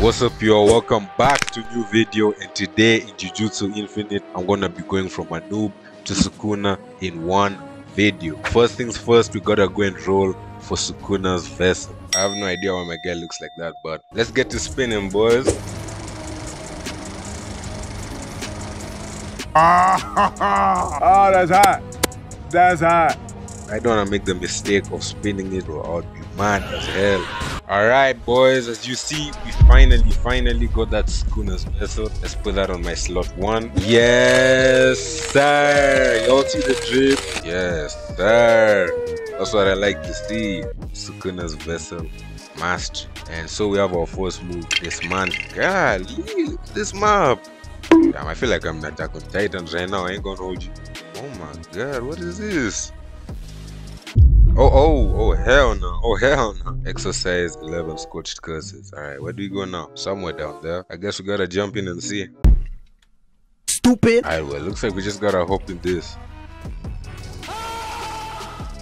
What's up y'all? Welcome back to new video and today in Jujutsu Infinite I'm gonna be going from a noob to Sukuna in one video. First things first we gotta go and roll for Sukuna's vessel. I have no idea why my guy looks like that but let's get to spinning boys. Ah, oh, that's hot. That's hot. I don't wanna make the mistake of spinning it or I'll be mad as hell. Alright boys, as you see, we finally, finally got that Sukuna's vessel. Let's put that on my slot one. Yes, sir. Y'all see the drip? Yes, sir. That's what I like to see. Sukuna's vessel master. And so we have our first move, this man. God, this map. Damn, I feel like I'm not Attack on Titans right now. I ain't gonna hold you. Oh my god, what is this? Oh, oh, oh, hell no. Oh, hell no. Exercise 11 scorched curses. Alright, where do we go now? Somewhere down there. I guess we gotta jump in and see. Stupid. Alright, well, looks like we just gotta hop in this.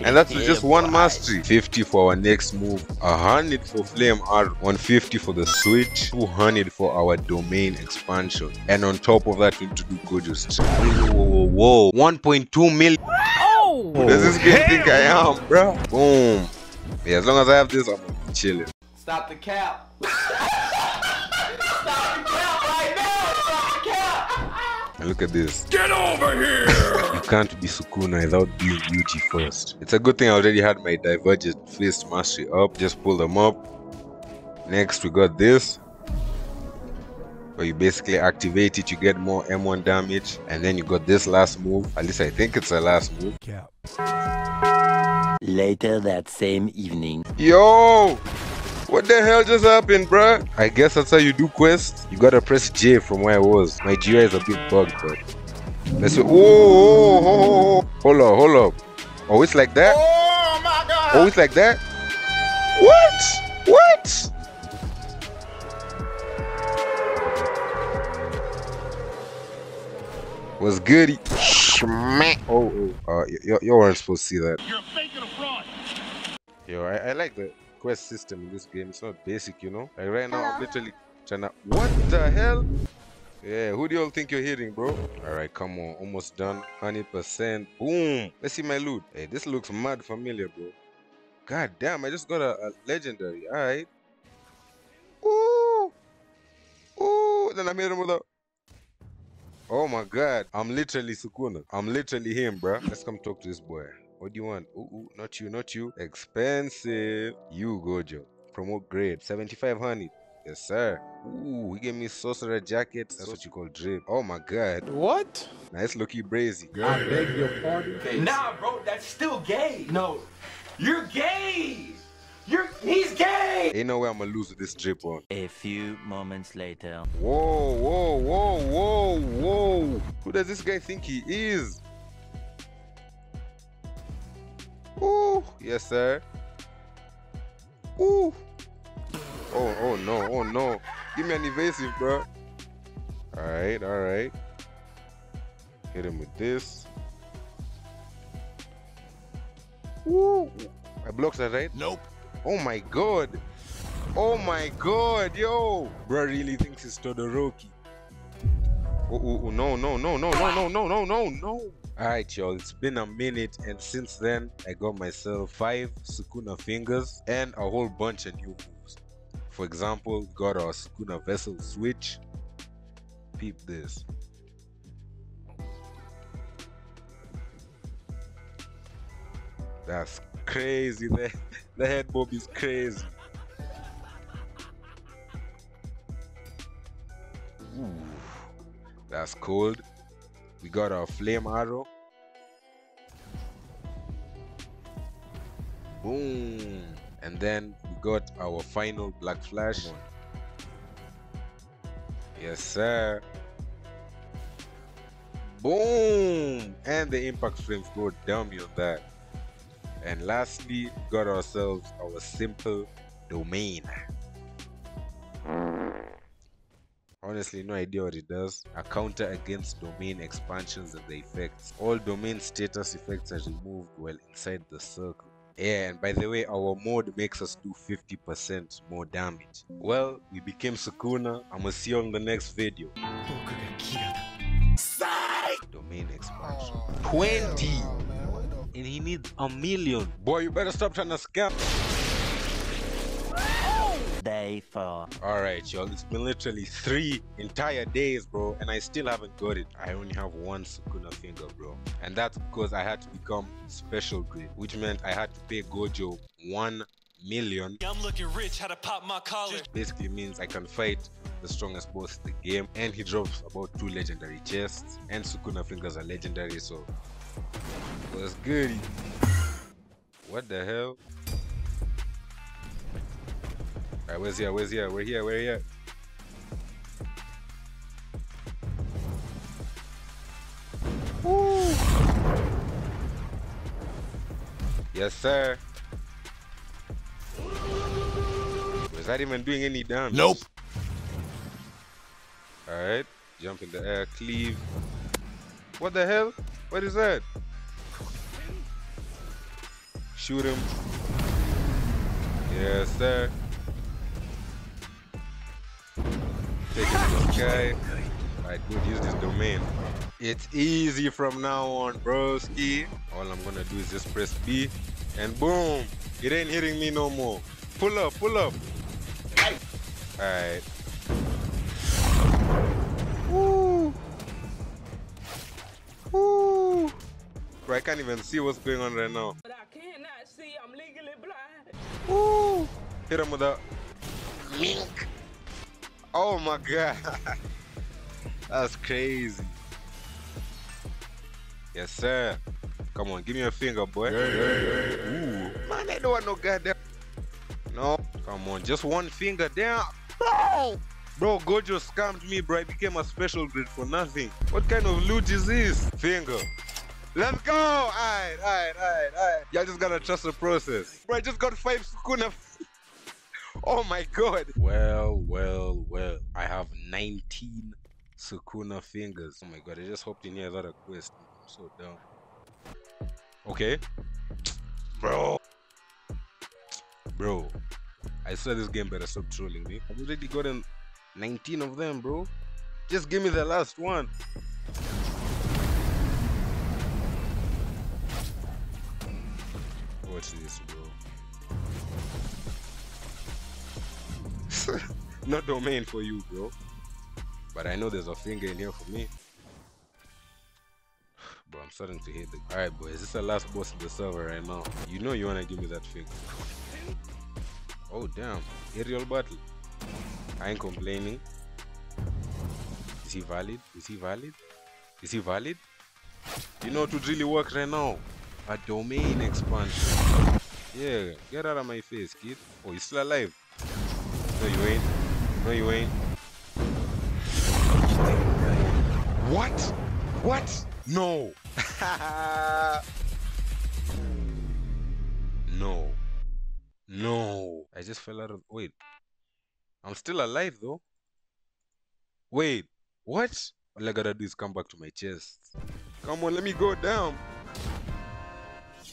And that's Yeah, just one mastery. 50 for our next move, 100 for flame arrow, 150 for the switch, 200 for our domain expansion. And on top of that, we need to do Gojo's. Whoa, whoa, whoa, whoa. 1.2 million. Oh. Does this game think I am, bro? Boom. Yeah, as long as I have this, I'm gonna chilling. Stop the cap. Stop the cap right now. Stop the cap. And look at this. Get over here! you can't be Sukuna without being Yuji first. It's a good thing I already had my Divergent Fist Mastery up. Just pull them up. Next, we got this. Where you basically activate it, you get more M1 damage. And then you got this last move. At least I think it's a last move. Yeah. Later that same evening. Yo! What the hell just happened, bruh? I guess that's how you do quests. You gotta press J from where I was. My GI is a bit bugged, but let's see. Oh, oh, oh, oh, hold up, hold up. Oh, it's like that? Oh my god. Oh, it's like that? What? What? Was goody? Schmack. Oh, oh. Uh, y- y- you weren't supposed to see that. You're faking a fraud. Yo, I, I like the quest system in this game. It's not basic, you know. Like right now, I'm literally trying to. What the hell? Yeah, who do y'all think you're hitting, bro? All right, come on, almost done, hundred percent. Boom. Let's see my loot. Hey, this looks mad familiar, bro. God damn, I just got a, a legendary. All right. Ooh, ooh. Then I made him with a. Oh my god, I'm literally Sukuna. I'm literally him, bro. Let's come talk to this boy. What do you want? Ooh, ooh, not you, not you. Expensive. You, Gojo. Promote grade. 7500. Yes, sir. Ooh, he gave me sorcerer jacket. That's what you call drip. Oh my god. What? Nice looky brazy. I beg your pardon. Nah, bro, that's still gay. No, you're gay. You're he's gay. Ain't no way I'm gonna lose with this drip on. A few moments later. Whoa, whoa, whoa, whoa, whoa. Who does this guy think he is? Ooh, yes, sir. Ooh. Oh, oh no, oh no. Give me an evasive, bro. Alright, alright. Hit him with this. Ooh. I blocked that, right? Nope. Oh my god. Oh my god, yo. Bro really thinks it's Todoroki. Oh, oh, oh, no, no, no, no, no, no, no, no, no, no. Alright, y'all, it's been a minute, and since then, I got myself five Sukuna fingers and a whole bunch of new moves. For example, got our Sukuna vessel switch. Peep this. That's crazy. The, the head bob is crazy. Ooh, that's cold. We got our flame arrow. Boom. And then we got our final black flash. Yes, sir. Boom! And the impact frames go dummy on that. And lastly, got ourselves our simple domain. Honestly, no idea what it does. A counter against domain expansions and the effects. All domain status effects are removed while inside the circle. Yeah, and by the way, our mode makes us do 50% more damage. Well, we became Sukuna. I'ma see you on the next video. Domain expansion. 20! And he needs a million. Boy, you better stop trying to scam. Day four. Alright, y'all. It's been literally three entire days, bro, and I still haven't got it. I only have one Sukuna finger, bro. And that's because I had to become special grade, which meant I had to pay Gojo one million. I'm looking rich, how to pop my collar. Basically means I can fight the strongest boss in the game, and he drops about two legendary chests, and Sukuna fingers are legendary, so what's good? What the hell? Alright, where's here? Where's here? We're here, we're here. Woo! Yes, sir. Was that even doing any damage? Nope. Alright, jump in the air, cleave. What the hell? What is that? Shoot him. Yes, sir. Take him to the sky. Alright, good, use this domain. It's easy from now on, broski. All I'm gonna do is just press B and boom! It ain't hitting me no more. Pull up, pull up. Alright. Woo! Woo! Bro, I can't even see what's going on right now. But I cannot see. I'm legally blind. Woo! Hit him with a mink. Oh my god. That's crazy. Yes, sir. Come on, give me a finger, boy. Ooh. Man, I don't want no goddamn. No. Come on, just one finger down. Bro! Bro, Gojo scammed me, bro. I became a special grade for nothing. What kind of loot is this? Finger. Let's go! Alright, alright, alright, alright. Y'all just gotta trust the process. Bro, I just got five Sukuna. oh my god. Well, well, well. I have 19 Sukuna fingers. Oh my god, I just hopped in here without a quest. I'm so dumb. Okay. Bro. Bro. I swear this game better stop trolling me. I've already gotten 19 of them, bro. Just give me the last one. Watch this, bro. no domain for you, bro. But I know there's a finger in here for me. Bro, I'm starting to hate the. Alright, boys, this is the last boss in the server right now. You know you wanna give me that finger. Oh, damn. Aerial battle. I ain't complaining. Is he valid? Is he valid? Is he valid? You know what would really work right now? A domain expansion. Yeah, get out of my face, kid. Oh, he's still alive? No, you ain't. No, you ain't. What? What? No. no. No. I just fell out of. Wait. I'm still alive though. Wait. What? All I gotta do is come back to my chest. Come on, let me go down.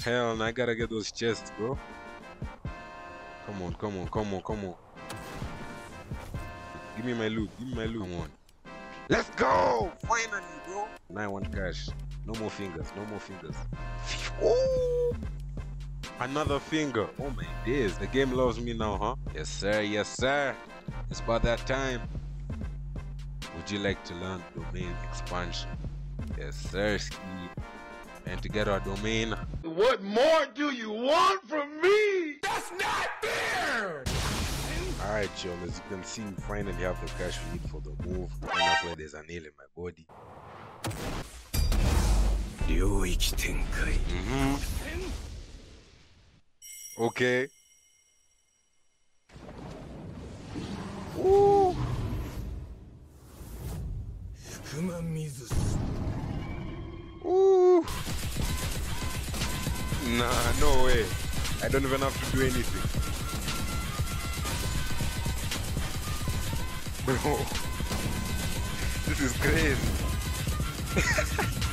Hell, I gotta get those chests, bro. Come on, come on, come on, come on. Give me my loot. Give me my loot. Come on. Let's go! Finally, bro. Now I want cash. No more fingers. No more fingers. Oh! Another finger. Oh my days. The game loves me now, huh? Yes, sir. Yes, sir. It's about that time. Would you like to learn domain expansion? Yes, sir, Ski. And to get our domain, What more do you want Alright, y'all, as you can see, we finally have the cash we need for the move. And that's why there's a nail in my body. Mm-hmm. Okay. Ooh. Ooh. Nah, no way. I don't even have to do anything. Bro. This is crazy.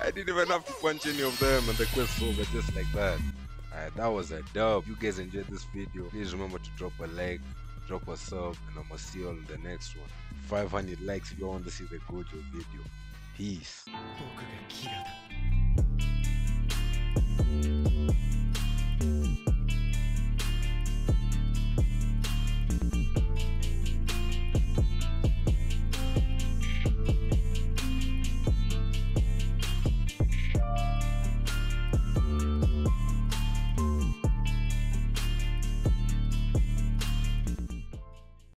I didn't even have to punch any of them and the quest over just like that. Alright, that was a dub. You guys enjoyed this video. Please remember to drop a like, drop a sub, and I'ma see you on the next one. 500 likes if you want to see the Gojo video. Peace.